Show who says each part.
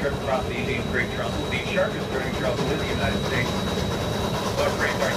Speaker 1: trip across the Indian Great Trouble. The shark is turning trouble in the United States. But radar